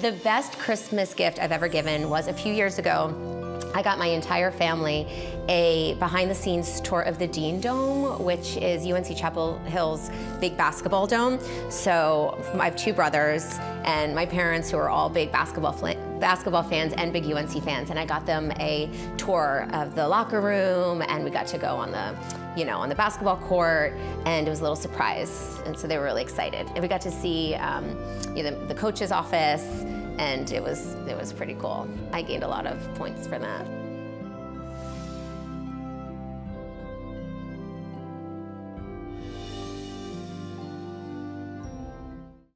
The best Christmas gift I've ever given was a few years ago. I got my entire family a behind the scenes tour of the Dean Dome, which is UNC Chapel Hill's big basketball dome. So I have two brothers and my parents who are all big basketball basketball fans and big UNC fans, and I got them a tour of the locker room, and we got to go on the, you know, on the basketball court, and it was a little surprise, and so they were really excited. And we got to see, um, you know, the, the coach's office, and it was it was pretty cool. I gained a lot of points for that.